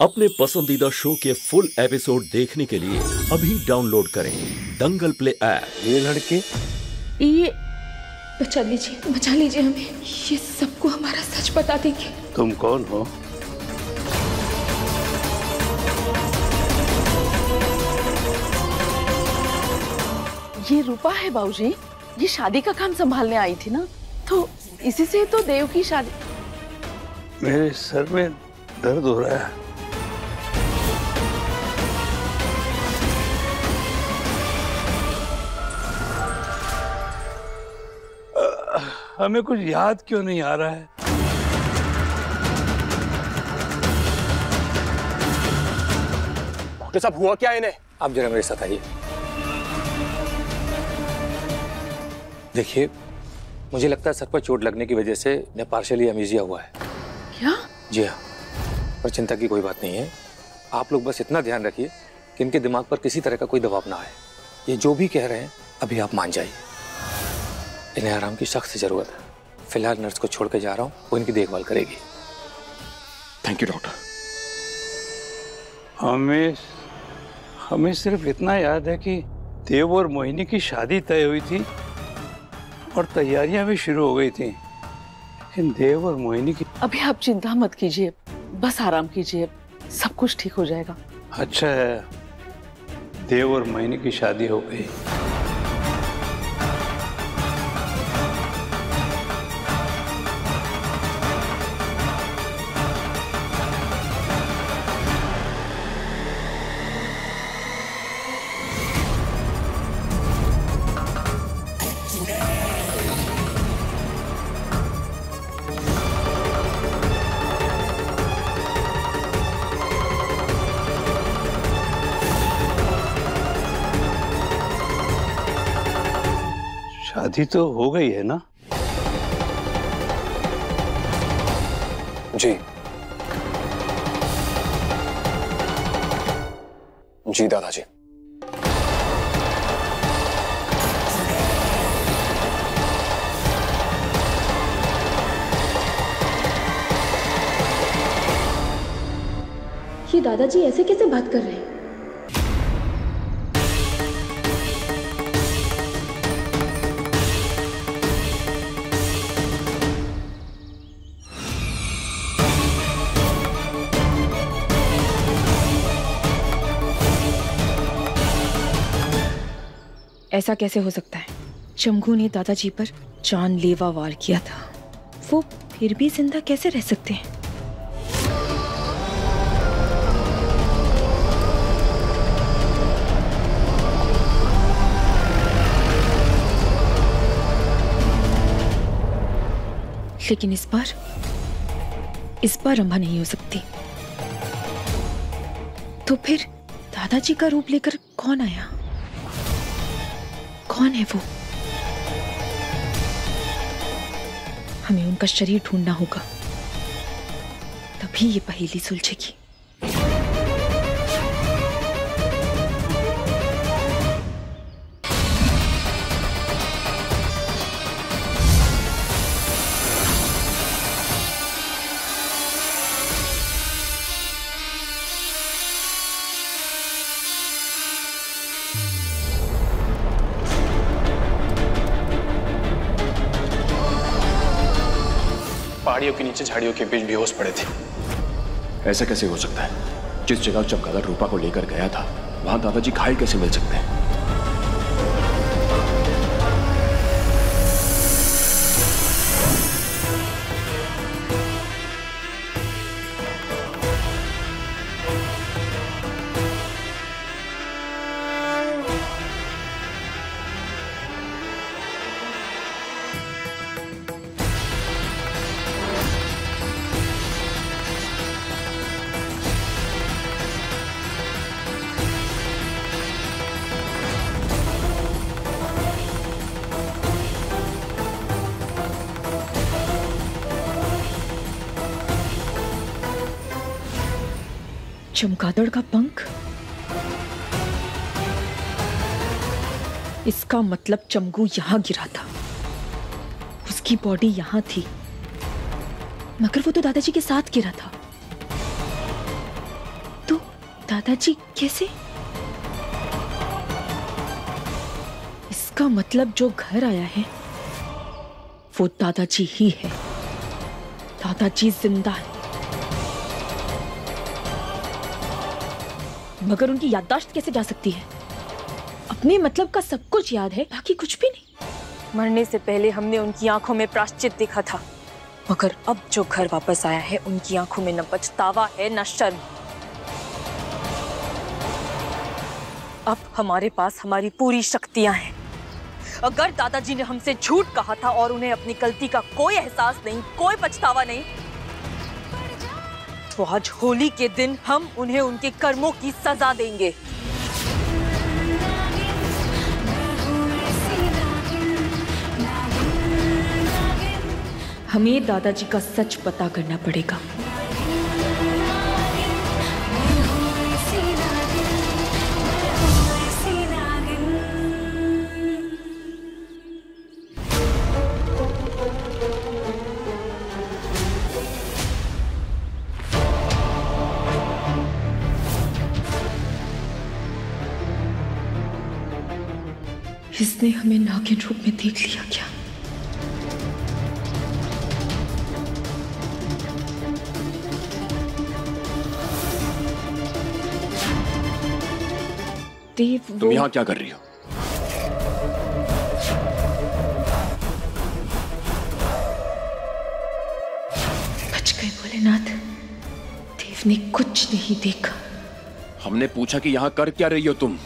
अपने पसंदीदा शो के फुल एपिसोड देखने के लिए अभी डाउनलोड करें दंगल प्ले ऐप। ये लड़के? ये बचा लीजिए बचा लीजिए हमें। ये सबको हमारा सच बता देंगे। तुम कौन हो? ये रूपा है बाबूजी। ये शादी का काम संभालने आई थी ना? तो इसी से तो देव की शादी। मेरे सर में दर्द हो रहा है। हमें कुछ याद क्यों नहीं आ रहा है? डॉक्टर साहब हुआ क्या इन्हें? आप जरा मेरे साथ आइए। देखिए मुझे लगता है सर पर चोट लगने की वजह से इन्हें पार्शली अमीजिया हुआ है। क्या? जी हाँ पर चिंता की कोई बात नहीं है। आप लोग बस इतना ध्यान रखिए कि इनके दिमाग पर किसी तरह का कोई दबाव ना आए। ये जो भी कह रहे हैं अभी आप मान जाइए। इन्हें आराम की सख्त ज़रूरत है। फ़िलहाल नर्स को छोड़ के जा रहा हूँ वो इनकी देखभाल करेगी। थैंक यू डॉक्टर हमें हमें सिर्फ़ इतना याद है कि देव और मोहिनी की शादी तय हुई थी और तैयारियाँ भी शुरू हो गई थी। लेकिन देव और मोहिनी की अभी आप चिंता मत कीजिए बस आराम कीजिए सब कुछ ठीक हो जाएगा। अच्छा है। देव और मोहिनी की शादी हो गई। शादी तो हो गई है ना? जी। जी दादाजी। ये दादाजी ऐसे कैसे बात कर रहे हैं? ऐसा कैसे हो सकता है? चमगू ने दादाजी पर जानलेवा वार किया था। वो फिर भी ज़िंदा कैसे रह सकते हैं? लेकिन इस बार इस बार रंभा नहीं हो सकती। तो फिर दादाजी का रूप लेकर कौन आया? कौन है वो? हमें उनका शरीर ढूंढना होगा। तभी ये पहेली सुलझेगी। पहाड़ियों के नीचे, झाड़ियों के बीच बेहोश पड़े थे। ऐसा कैसे हो सकता है? जिस जगह चमगादड़ रूपा को लेकर गया था, वहाँ दादाजी घायल कैसे मिल सकते हैं? चमगादड़ का पंख इसका मतलब चमगू यहाँ गिरा था। उसकी बॉडी यहाँ थी। मगर वो तो दादाजी के साथ गिरा था। तो दादाजी कैसे? इसका मतलब जो घर आया है, वो दादाजी ही है। दादाजी ज़िंदा है। मगर उनकी याददाश्त कैसे जा सकती है? अपने मतलब का सब कुछ याद है, बाकी कुछ भी नहीं। मरने से पहले हमने उनकी आँखों में प्राश्चित देखा था। मगर अब जो घर वापस आया है, उनकी आँखों में न पछतावा है, न शर्म। अब हमारे पास हमारी पूरी शक्तियाँ हैं। अगर दादाजी ने हमसे झूठ कहा था और उन्हें अपनी गलती का कोई एहसास नहीं, कोई पछतावा नहीं तो आज होली के दिन हम उन्हें उनके कर्मों की सजा देंगे। हमें दादाजी का सच पता करना पड़ेगा। इसने हमें नागिन रूप में देख लिया क्या? देव तुम यहाँ क्या कर रही हो? बच गए भोलेनाथ। देव ने कुछ नहीं देखा। हमने पूछा कि यहाँ कर क्या रही हो तुम?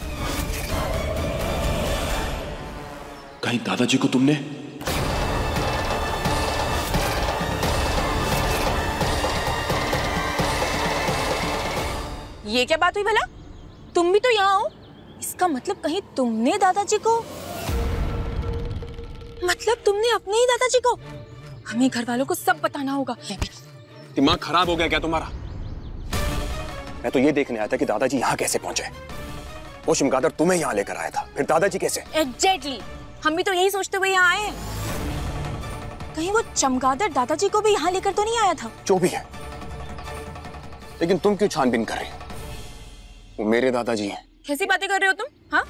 कहीं दादाजी को तुमने? ये क्या बात हुई भला? तुम भी तो यहाँ हो। इसका मतलब कहीं तुमने दादाजी को? मतलब तुमने अपने ही दादाजी को? हमें घर वालों को सब बताना होगा। दिमाग खराब हो गया क्या तुम्हारा? मैं तो ये देखने आया था कि दादाजी यहाँ कैसे पहुँचे। वो चमगादड़ तुम्हें यहाँ लेकर आया था। फिर दादाजी कैसे? एग्जैक्टली हम भी तो यही सोचते हुए यहाँ आए कहीं वो चमगादड़ दादाजी को भी यहाँ लेकर तो नहीं आया था? जो भी है। लेकिन तुम क्यों छानबीन कर रही हो? वो मेरे दादाजी हैं। कैसी बातें कर रहे हो तुम? हाँ?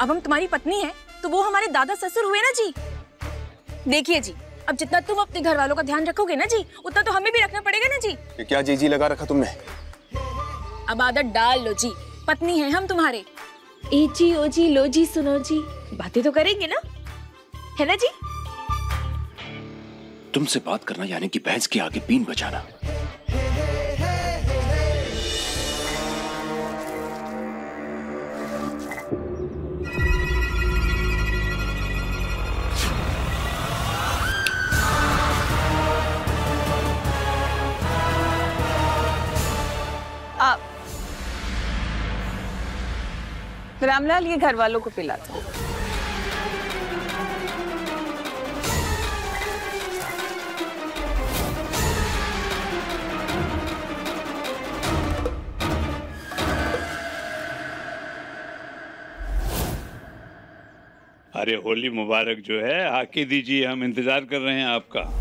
अब हम तुम्हारी पत्नी है तो वो हमारे दादा ससुर हुए ना जी? देखिए जी अब जितना तुम अपने घर वालों का ध्यान रखोगे ना जी उतना तो हमें भी रखना पड़ेगा ना जी। ये क्या जी जी लगा रखा तुमने? अब आदत डाल लो जी। पत्नी है हम तुम्हारे। ए ओ जी लो जी सुनो जी बातें तो करेंगे ना? है ना जी? तुमसे बात करना यानी कि भैंस के आगे बीन बजाना। रामलाल, ये घर वालों को पिला दो अरे होली मुबारक जो है, आके दीजिए, हम इंतज़ार कर रहे हैं आपका।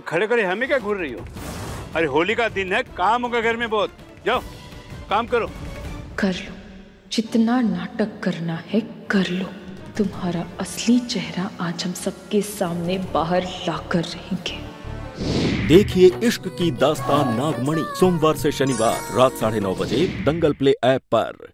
खड़े खड़े हमें क्या घूर रही हो? अरे होली का दिन है काम होगा घर में बहुत। जाओ काम करो। कर लो। जितना नाटक करना है कर लो। तुम्हारा असली चेहरा आज हम सबके सामने बाहर लाकर रहेंगे। देखिए इश्क की दास्तान नागमणि सोमवार से शनिवार रात साढ़े नौ बजे दंगल प्ले ऐप पर।